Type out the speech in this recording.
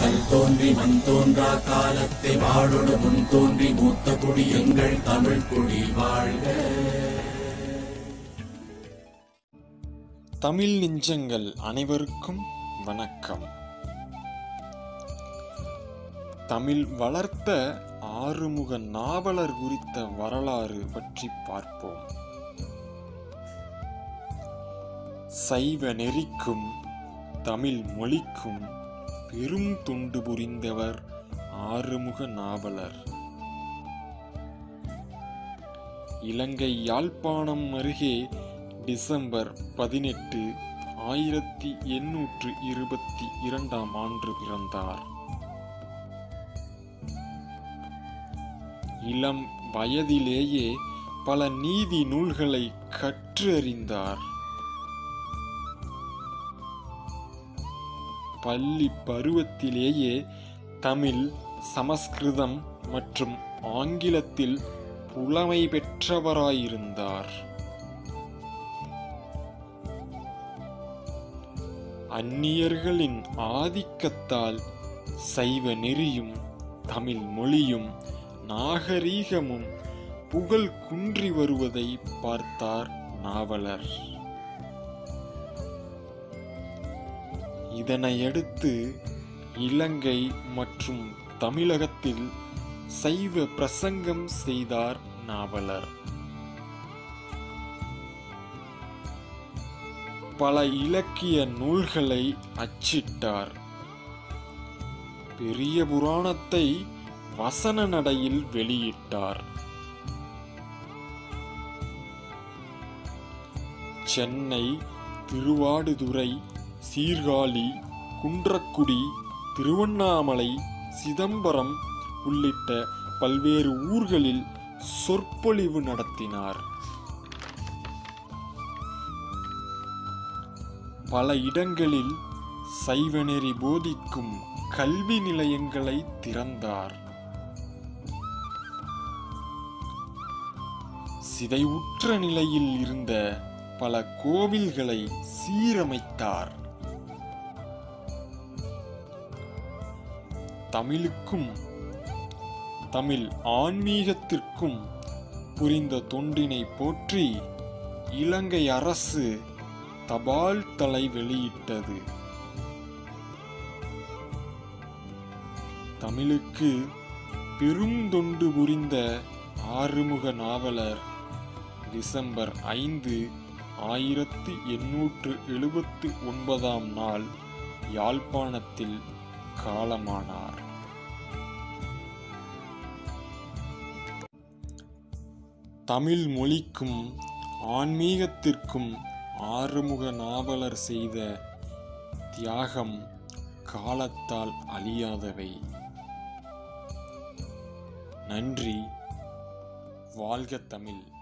கல் தோன்றி மண் தோன்றா காலத்தை வாழொடு முன் தோன்றி மூத்த குடி எங்கள் தமிழ் குடி வாழ்க. தமிழ் நெஞ்சங்கள் அனைவருக்கும் வணக்கம். தமிழ் வளர்த்த ஆறுமுக நாவலர் குறித்த வரலாறு பற்றி பார்ப்போம். சைவ நெறிக்கும் தமிழ் மொழிக்கும் பெரும் தொண்டு புரிந்தவர் ஆறுமுக நாவலர். இலங்கை யாழ்ப்பாணம் அருகே டிசம்பர் பதினெட்டு ஆயிரத்தி எண்ணூற்று இருபத்தி இரண்டாம் ஆண்டு பிறந்தார். இளம் வயதிலேயே பல நீதி நூல்களை கற்றறிந்தார். பள்ளி பருவத்திலேயே தமிழ் சமஸ்கிருதம் மற்றும் ஆங்கிலத்தில் புலமை பெற்றவராயிருந்தார். அந்நியர்களின் ஆதிக்கத்தால் சைவ நெறியும் தமிழ் மொழியும் நாகரீகமும் புகழ் குன்றி வருவதை பார்த்தார் நாவலர். இதனையடுத்து இலங்கை மற்றும் தமிழகத்தில் சைவ பிரசங்கம் செய்தார் நாவலர். பல இலக்கிய நூல்களை அச்சிட்டார். பெரிய புராணத்தை வசன நடையில் வெளியிட்டார். சென்னை திருவாடுதுறை சீர்காழி குன்றக்குடி திருவண்ணாமலை சிதம்பரம் உள்ளிட்ட பல்வேறு ஊர்களில் சொற்பொழிவு நடத்தினார். பல இடங்களில் சைவநெறி போதிக்கும் கல்வி நிலையங்களை திறந்தார். சிதைவுற்ற நிலையில் இருந்த பல கோவில்களை சீரமைத்தார். தமிழுக்கும் தமிழ் ஆன்மீகத்திற்கும் புரிந்த தொண்டினை போற்றி இலங்கை அரசு தபால் தலை வெளியிட்டது. தமிழுக்கு பெரும் தொண்டு புரிந்த ஆறுமுக நாவலர் டிசம்பர் ஐந்து ஆயிரத்தி எண்ணூற்று எழுபத்து ஒன்பதாம் நாள் யாழ்ப்பாணத்தில் காலமானார். தமிழ் மொழிக்கும் ஆன்மீகத்திற்கும் ஆறுமுக நாவலர் செய்த தியாகம் காலத்தால் அழியாதவை. நன்றி. வாழ்க தமிழ்.